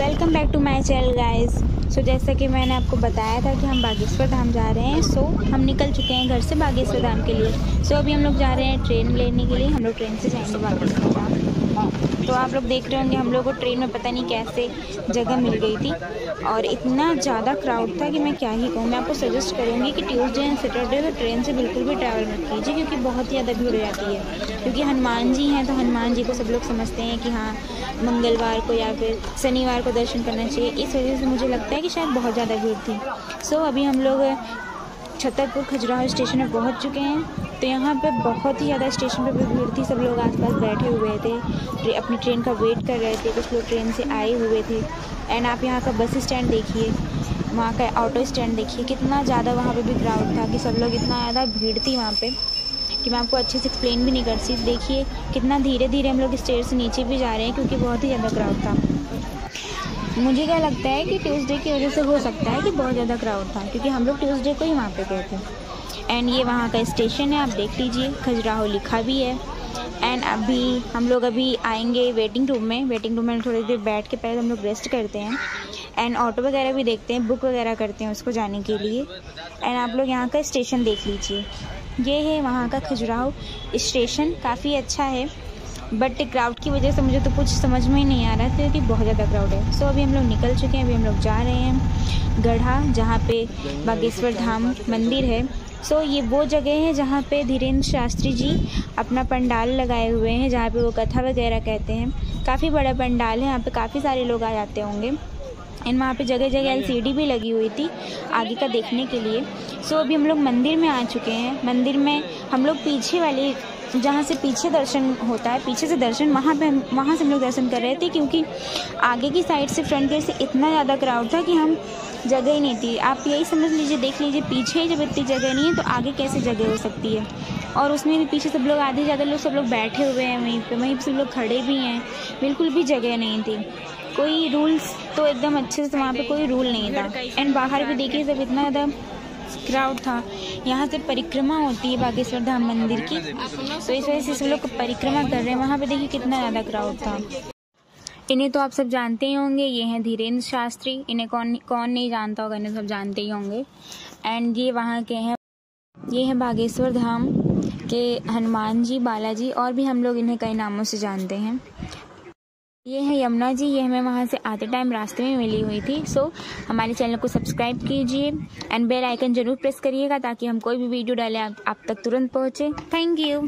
Welcome back to my channel guys so जैसा कि मैंने आपको बताया था कि हम बागेश्वर धाम जा रहे हैं सो so, हम निकल चुके हैं घर से बागेश्वर धाम के लिए। सो so, अभी हम लोग जा रहे हैं ट्रेन लेने के लिए। हम लोग ट्रेन से जाएँगे बागेश्वर धाम तो आप लोग देख रहे होंगे, हम लोग को ट्रेन में पता नहीं कैसे जगह मिल गई थी। और इतना ज़्यादा क्राउड था कि मैं क्या ही कहूँ, मैं आपको सजेस्ट करूँगी कि ट्यूसडे एंड सैटरडे तो ट्रेन से बिल्कुल भी ट्रैवल मत कीजिए, क्योंकि बहुत ही ज़्यादा भीड़ हो जाती है। क्योंकि हनुमान जी हैं तो हनुमान जी को सब लोग समझते हैं कि हाँ मंगलवार को या फिर शनिवार को दर्शन करना चाहिए। इस वजह से मुझे लगता है कि शायद बहुत ज़्यादा भीड़ थी। सो अभी हम लोग छतरपुर खजुराहो स्टेशन में पहुँच चुके हैं। तो यहाँ पे बहुत ही ज़्यादा स्टेशन पे भी भीड़ थी, सब लोग आसपास बैठे हुए थे। अपनी ट्रेन का वेट कर रहे थे, कुछ लोग ट्रेन से आए हुए थे। एंड आप यहाँ का बस स्टैंड देखिए, वहाँ का ऑटो स्टैंड देखिए, कितना ज़्यादा वहाँ पे भी क्राउड था कि सब लोग इतना ज़्यादा भीड़ थी वहाँ पे कि मैं आपको अच्छे से एक्सप्लेन भी नहीं कर सकती। देखिए कितना धीरे धीरे हम लोग स्टेज से नीचे भी जा रहे हैं क्योंकि बहुत ही ज़्यादा क्राउड था। मुझे क्या लगता है कि ट्यूसडे की वजह से हो सकता है कि बहुत ज़्यादा क्राउड था, क्योंकि हम लोग ट्यूसडे को ही वहाँ पे गए थे। एंड ये वहाँ का स्टेशन है आप देख लीजिए खजुराहो लिखा भी है। एंड अभी हम लोग अभी आएँगे वेटिंग रूम में। वेटिंग रूम में थोड़ी देर बैठ के पहले हम लोग रेस्ट करते हैं। एंड ऑटो वगैरह भी देखते हैं बुक वगैरह करते हैं उसको जाने के लिए। एंड आप लोग यहाँ का स्टेशन देख लीजिए। ये है वहाँ का खजुराहो स्टेशन काफ़ी अच्छा है। बट क्राउड की वजह से मुझे तो कुछ समझ में ही नहीं आ रहा था क्योंकि बहुत ज़्यादा क्राउड है। सो so, अभी हम लोग निकल चुके हैं अभी हम लोग जा रहे हैं गढ़ा जहाँ पे बागेश्वर धाम मंदिर है। सो so, ये वो जगह है जहाँ पे धीरेन्द्र शास्त्री जी अपना पंडाल लगाए हुए हैं जहाँ पे वो कथा वगैरह कहते हैं। काफ़ी बड़ा पंडाल है यहाँ पे काफ़ी सारे लोग आ जाते होंगे। एंड वहाँ पे जगह जगह एलसीडी भी लगी हुई थी आगे का देखने के लिए। सो so, अभी हम लोग मंदिर में आ चुके हैं। मंदिर में हम लोग पीछे वाले जहाँ से पीछे दर्शन होता है, पीछे से दर्शन, वहाँ पे वहाँ से हम लोग दर्शन कर रहे थे क्योंकि आगे की साइड से फ्रंट गेट से इतना ज़्यादा क्राउड था कि हम जगह ही नहीं थी। आप यही समझ लीजिए, देख लीजिए, पीछे जब इतनी जगह नहीं है तो आगे कैसे जगह हो सकती है? और उसमें भी पीछे सब लोग आधे ज़्यादा लोग, सब लोग बैठे हुए हैं वहीं पे, वहीं पर सब लोग खड़े भी हैं। बिल्कुल भी जगह नहीं थी। कोई रूल्स तो एकदम अच्छे से, वहाँ पे कोई रूल नहीं था। एंड बाहर भी देखिए सब इतना ज़्यादा क्राउड था। यहाँ से परिक्रमा होती है बागेश्वर धाम मंदिर की। तो इस वजह से सब लोग परिक्रमा कर रहे हैं। वहाँ पे देखिए कितना ज़्यादा क्राउड था। इन्हें तो आप सब जानते ही होंगे, ये हैं धीरेन्द्र शास्त्री। इन्हें कौन कौन नहीं जानता होगा, इन्हें सब जानते ही होंगे। एंड ये वहाँ के हैं, ये हैं बागेश्वर धाम के हनुमान जी, बालाजी, और भी हम लोग इन्हें कई नामों से जानते हैं। ये है यमुना जी। ये हमें वहाँ से आते टाइम रास्ते में मिली हुई थी। सो हमारे चैनल को सब्सक्राइब कीजिए एंड बेल आइकन ज़रूर प्रेस करिएगा ताकि हम कोई भी वीडियो डालें आप, आप तक तुरंत पहुँचे। Thank you